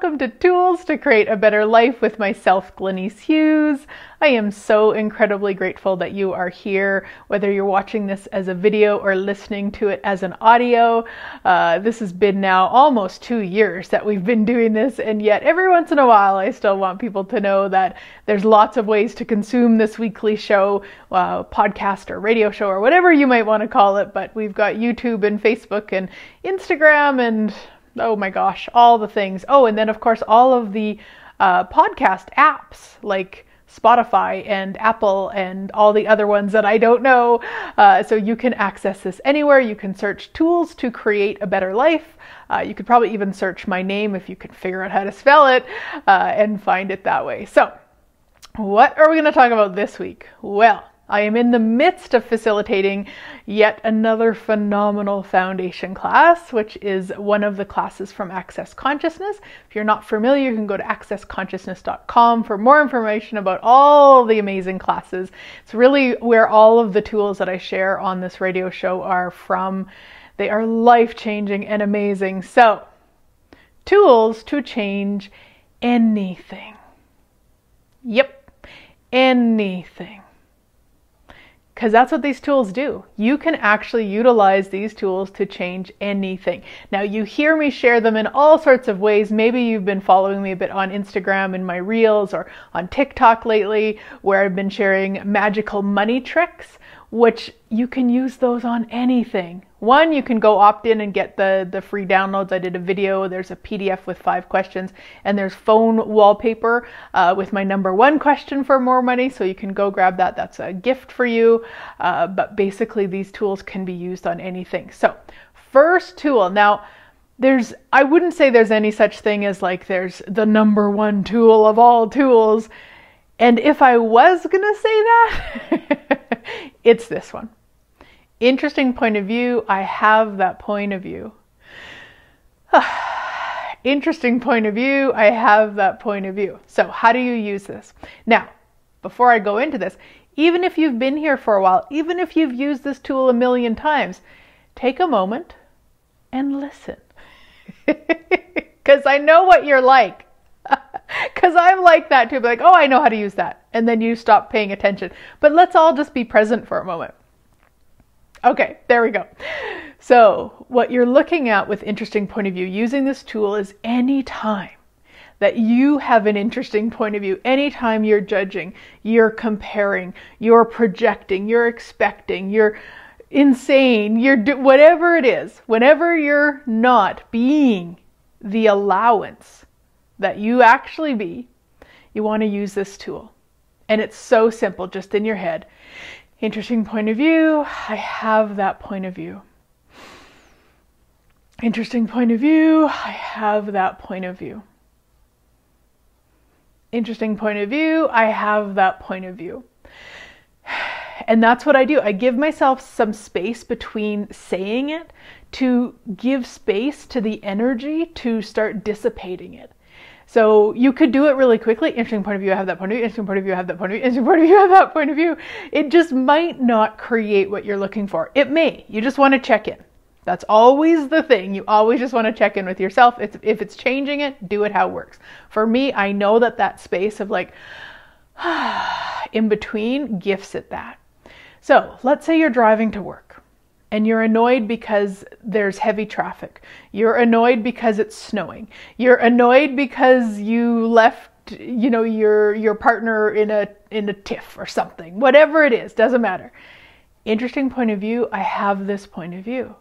welcome to Tools to Create a Better Life with myself, Glenyce Hughes. I am so incredibly grateful that you are here, whether you're watching this as a video or listening to it as an audio. Uh, this has been now almost two years that we've been doing this, and yet every once in a while I still want people to know that there's lots of ways to consume this weekly show, uh, podcast or radio show or whatever you might want to call it. But we've got YouTube and Facebook and Instagram and oh my gosh, all the things. Oh, and then of course all of the uh, podcast apps like Spotify and Apple and all the other ones that I don't know. Uh, so you can access this anywhere. You can search tools to create a better life. Uh, you could probably even search my name if you can figure out how to spell it uh, and find it that way. So, what are we going to talk about this week? Well, I am in the midst of facilitating yet another phenomenal foundation class, which is one of the classes from Access Consciousness. If you're not familiar, you can go to accessconsciousness.com for more information about all the amazing classes. It's really where all of the tools that I share on this radio show are from. They are life changing and amazing. So, tools to change anything. Yep, anything because that's what these tools do. You can actually utilize these tools to change anything. Now, you hear me share them in all sorts of ways. Maybe you've been following me a bit on Instagram in my reels or on TikTok lately, where I've been sharing magical money tricks which you can use those on anything. One, you can go opt in and get the, the free downloads. I did a video, there's a PDF with five questions, and there's phone wallpaper uh, with my number one question for more money. So you can go grab that. That's a gift for you. Uh, but basically, these tools can be used on anything. So, first tool. Now, there's, I wouldn't say there's any such thing as like there's the number one tool of all tools. And if I was going to say that, it's this one. Interesting point of view. I have that point of view. Interesting point of view. I have that point of view. So, how do you use this? Now, before I go into this, even if you've been here for a while, even if you've used this tool a million times, take a moment and listen. Because I know what you're like. Because I'm like that too. Be like, oh, I know how to use that. And then you stop paying attention. But let's all just be present for a moment. Okay, there we go. So, what you're looking at with interesting point of view using this tool is any time that you have an interesting point of view, anytime you're judging, you're comparing, you're projecting, you're expecting, you're insane, you're do- whatever it is, whenever you're not being the allowance that you actually be, you want to use this tool. And it's so simple, just in your head. Interesting point of view. I have that point of view. Interesting point of view. I have that point of view. Interesting point of view. I have that point of view. And that's what I do. I give myself some space between saying it to give space to the energy to start dissipating it. So you could do it really quickly. Interesting point of view, I have that point of view. Interesting point of view, I have that point of view. Interesting point of view, I have that point of view. It just might not create what you're looking for. It may. You just want to check in. That's always the thing. You always just want to check in with yourself. It's, if it's changing it, do it how it works. For me, I know that that space of like in between gifts it that. So let's say you're driving to work and you're annoyed because there's heavy traffic. You're annoyed because it's snowing. You're annoyed because you left you know your your partner in a in a tiff or something. Whatever it is, doesn't matter. Interesting point of view, I have this point of view.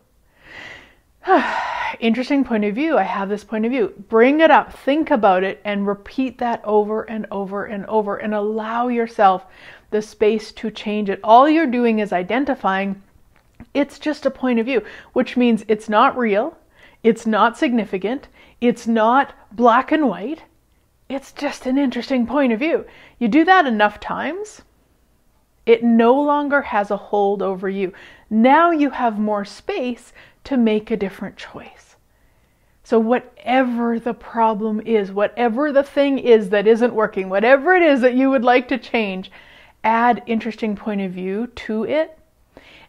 Interesting point of view, I have this point of view. Bring it up, think about it, and repeat that over and over and over and allow yourself the space to change it. All you're doing is identifying it's just a point of view, which means it's not real, it's not significant, it's not black and white. It's just an interesting point of view. You do that enough times, it no longer has a hold over you. Now you have more space to make a different choice. So, whatever the problem is, whatever the thing is that isn't working, whatever it is that you would like to change, add interesting point of view to it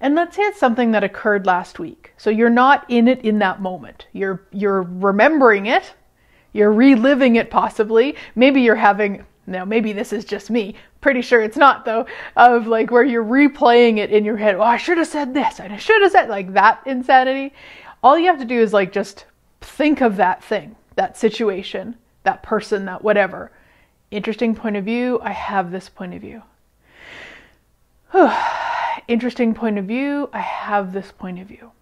and let's say it's something that occurred last week. So you're not in it in that moment. You're you're remembering it. You're reliving it possibly. Maybe you're having, now maybe this is just me. Pretty sure it's not though, of like where you're replaying it in your head. Oh, I should have said this I should have said like that insanity. All you have to do is like just think of that thing, that situation, that person, that whatever. Interesting point of view. I have this point of view. Interesting point of view. I have this point of view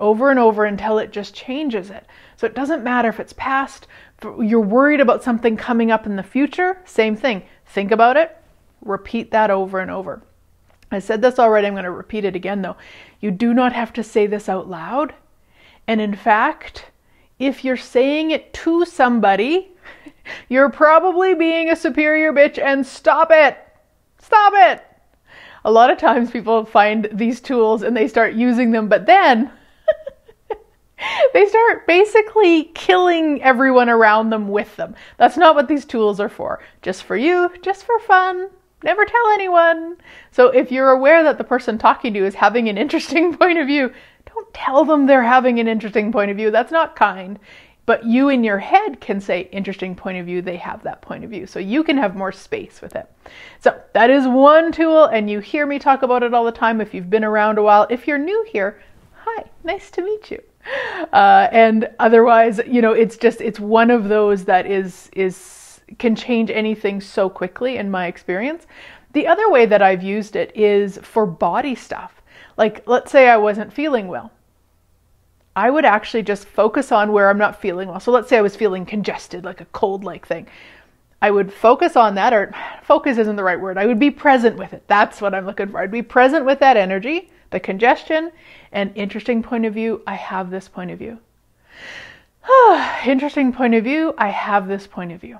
over and over until it just changes it. So it doesn't matter if it's past, you're worried about something coming up in the future, same thing. Think about it, repeat that over and over. I said this already, I'm going to repeat it again though. You do not have to say this out loud. And in fact, if you're saying it to somebody, you're probably being a superior bitch and stop it. Stop it. A lot of times people find these tools and they start using them, but then they start basically killing everyone around them with them. That's not what these tools are for. Just for you, just for fun. Never tell anyone. So if you're aware that the person talking to you is having an interesting point of view, don't tell them they're having an interesting point of view. That's not kind. But you in your head can say, interesting point of view, they have that point of view. So you can have more space with it. So that is one tool, and you hear me talk about it all the time if you've been around a while. If you're new here, hi, nice to meet you. Uh, and otherwise, you know, it's just it's one of those that is is can change anything so quickly in my experience. The other way that I've used it is for body stuff. Like let's say I wasn't feeling well. I would actually just focus on where I'm not feeling well. So let's say I was feeling congested, like a cold like thing. I would focus on that, or focus isn't the right word. I would be present with it. That's what I'm looking for. I'd be present with that energy the congestion and interesting point of view, I have this point of view. interesting point of view, I have this point of view.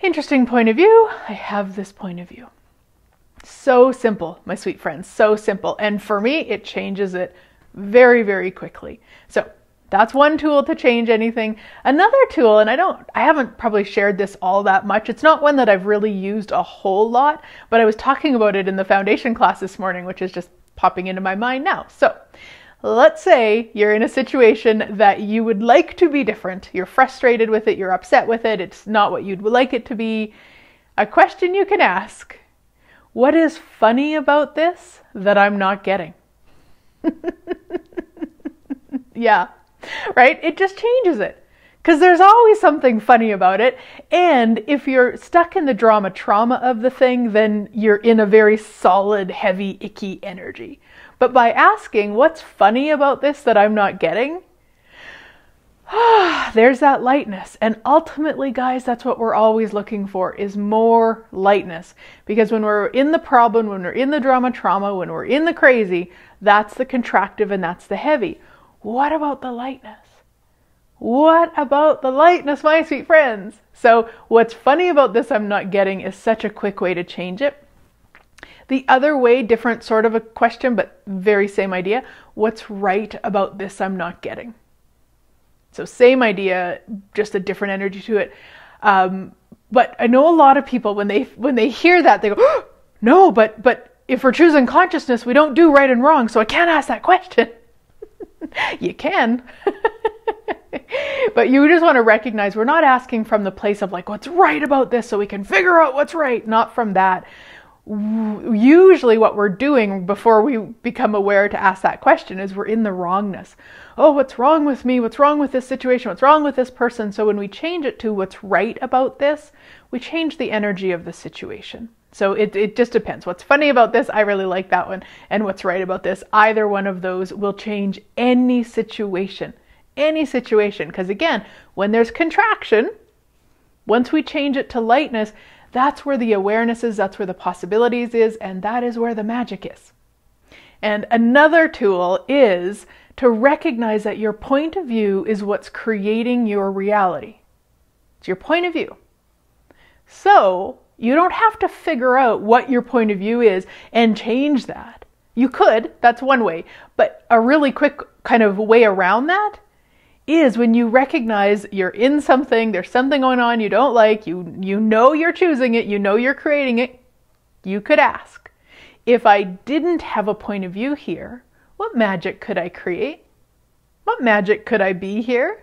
Interesting point of view, I have this point of view. So simple, my sweet friends, so simple. And for me, it changes it very, very quickly. So that's one tool to change anything. Another tool, and I don't, I haven't probably shared this all that much. It's not one that I've really used a whole lot, but I was talking about it in the foundation class this morning, which is just popping into my mind now. So let's say you're in a situation that you would like to be different. You're frustrated with it, you're upset with it, it's not what you'd like it to be. A question you can ask What is funny about this that I'm not getting? yeah right? It just changes it. Because there's always something funny about it. And if you're stuck in the drama trauma of the thing, then you're in a very solid, heavy, icky energy. But by asking, what's funny about this that I'm not getting? there's that lightness. And ultimately, guys, that's what we're always looking for is more lightness. Because when we're in the problem, when we're in the drama trauma, when we're in the crazy, that's the contractive and that's the heavy. What about the lightness? What about the lightness, my sweet friends? So, what's funny about this I'm not getting is such a quick way to change it. The other way, different sort of a question, but very same idea. What's right about this I'm not getting? So, same idea, just a different energy to it. Um, but I know a lot of people when they when they hear that they go, oh, no, but but if we're choosing consciousness, we don't do right and wrong, so I can't ask that question. you can. but you just want to recognize we're not asking from the place of like, what's right about this so we can figure out what's right. Not from that. Usually, what we're doing before we become aware to ask that question is we're in the wrongness. Oh, what's wrong with me? What's wrong with this situation? What's wrong with this person? So, when we change it to what's right about this, we change the energy of the situation. So it, it just depends. What's funny about this, I really like that one. And what's right about this, either one of those will change any situation. Any situation. Because again, when there's contraction, once we change it to lightness, that's where the awareness is, that's where the possibilities is, and that is where the magic is. And another tool is to recognize that your point of view is what's creating your reality. It's your point of view. So, you don't have to figure out what your point of view is and change that. You could, that's one way, but a really quick kind of way around that is when you recognize you're in something, there's something going on you don't like, you you know you're choosing it, you know you're creating it. You could ask, if I didn't have a point of view here, what magic could I create? What magic could I be here?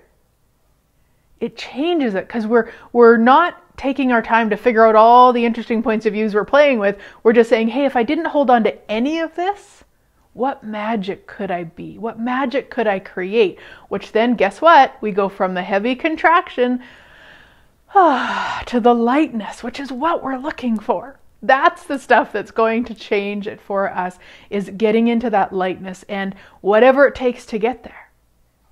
It changes it because we're we're not taking our time to figure out all the interesting points of views we're playing with. We're just saying, hey, if I didn't hold on to any of this, what magic could I be? What magic could I create? Which then, guess what? We go from the heavy contraction to the lightness, which is what we're looking for. That's the stuff that's going to change it for us is getting into that lightness and whatever it takes to get there.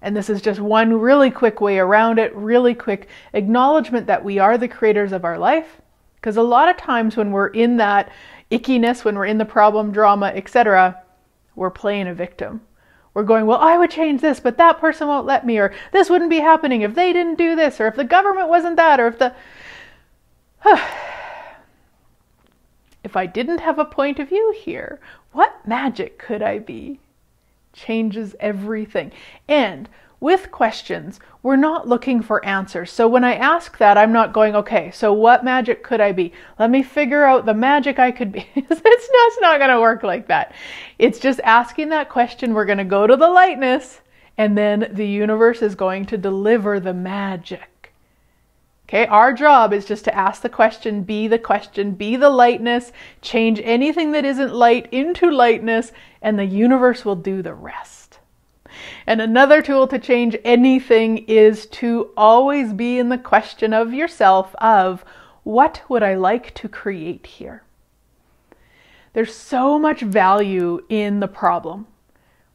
And this is just one really quick way around it, really quick acknowledgement that we are the creators of our life. Because a lot of times when we're in that ickiness, when we're in the problem, drama, etc., we're playing a victim. We're going, well, I would change this, but that person won't let me, or this wouldn't be happening if they didn't do this, or if the government wasn't that, or if the. if I didn't have a point of view here, what magic could I be? Changes everything. And with questions, we're not looking for answers. So when I ask that, I'm not going, okay, so what magic could I be? Let me figure out the magic I could be. it's, it's not going to work like that. It's just asking that question. We're going to go to the lightness, and then the universe is going to deliver the magic. Okay, our job is just to ask the question, be the question, be the lightness, change anything that isn't light into lightness, and the universe will do the rest. And another tool to change anything is to always be in the question of yourself of what would I like to create here? There's so much value in the problem.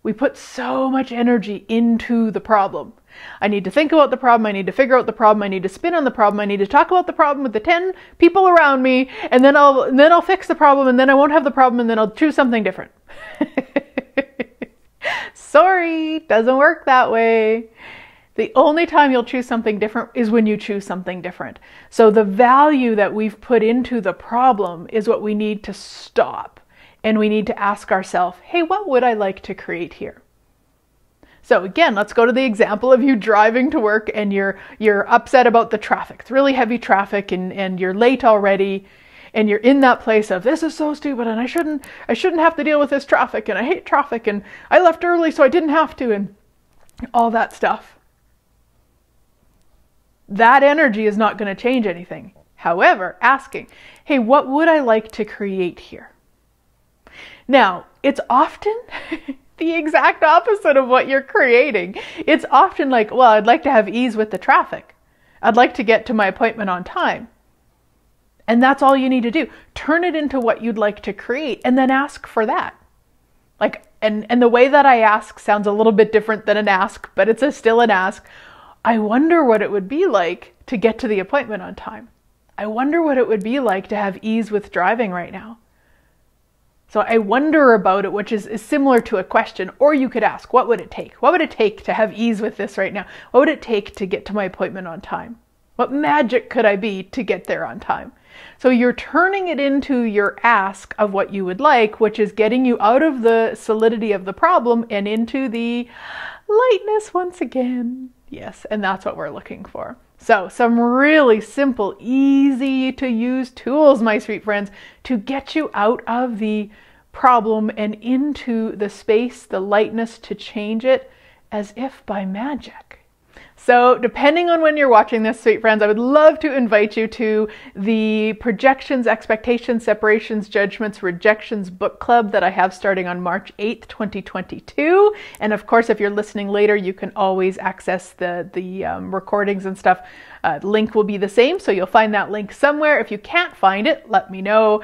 We put so much energy into the problem. I need to think about the problem. I need to figure out the problem. I need to spin on the problem. I need to talk about the problem with the 10 people around me and then I'll and then I'll fix the problem and then I won't have the problem and then I'll choose something different. Sorry, doesn't work that way. The only time you'll choose something different is when you choose something different. So the value that we've put into the problem is what we need to stop. And we need to ask ourselves, hey, what would I like to create here? So again, let's go to the example of you driving to work and you're you're upset about the traffic. It's really heavy traffic and, and you're late already and you're in that place of this is so stupid and I shouldn't I shouldn't have to deal with this traffic and I hate traffic and I left early so I didn't have to and all that stuff. That energy is not going to change anything. However, asking, hey, what would I like to create here? Now, it's often the exact opposite of what you're creating. It's often like, well, I'd like to have ease with the traffic. I'd like to get to my appointment on time. And that's all you need to do. Turn it into what you'd like to create and then ask for that. Like and and the way that I ask sounds a little bit different than an ask, but it's a, still an ask. I wonder what it would be like to get to the appointment on time. I wonder what it would be like to have ease with driving right now. So I wonder about it, which is, is similar to a question. Or you could ask, what would it take? What would it take to have ease with this right now? What would it take to get to my appointment on time? What magic could I be to get there on time? So you're turning it into your ask of what you would like, which is getting you out of the solidity of the problem and into the lightness once again. Yes, and that's what we're looking for. So, some really simple, easy to use tools, my sweet friends, to get you out of the problem and into the space, the lightness to change it as if by magic. So, depending on when you're watching this, sweet friends, I would love to invite you to the Projections, Expectations, Separations, Judgments, Rejections book club that I have starting on March 8th, 2022. And of course, if you're listening later, you can always access the, the um, recordings and stuff uh, link will be the same, so you'll find that link somewhere. If you can't find it, let me know.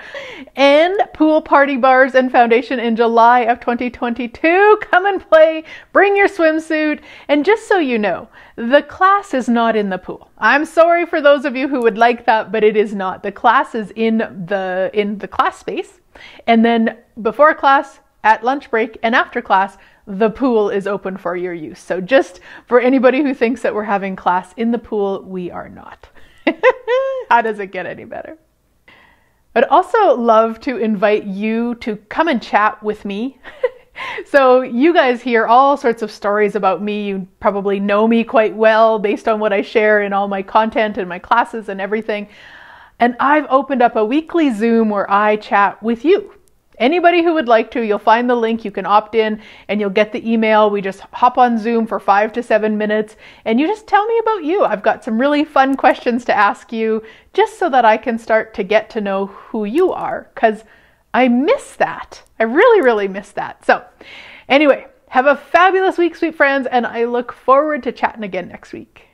And pool party bars and foundation in July of 2022. Come and play, bring your swimsuit, and just so you know, the class is not in the pool. I'm sorry for those of you who would like that, but it is not. The class is in the in the class space. And then before class, at lunch break, and after class, the pool is open for your use. So just for anybody who thinks that we're having class in the pool, we are not. How does it get any better? I'd also love to invite you to come and chat with me. so you guys hear all sorts of stories about me. You probably know me quite well based on what I share in all my content and my classes and everything. And I've opened up a weekly Zoom where I chat with you anybody who would like to, you'll find the link. You can opt in and you'll get the email. We just hop on Zoom for five to seven minutes and you just tell me about you. I've got some really fun questions to ask you just so that I can start to get to know who you are because I miss that. I really, really miss that. So, anyway, have a fabulous week, sweet friends, and I look forward to chatting again next week.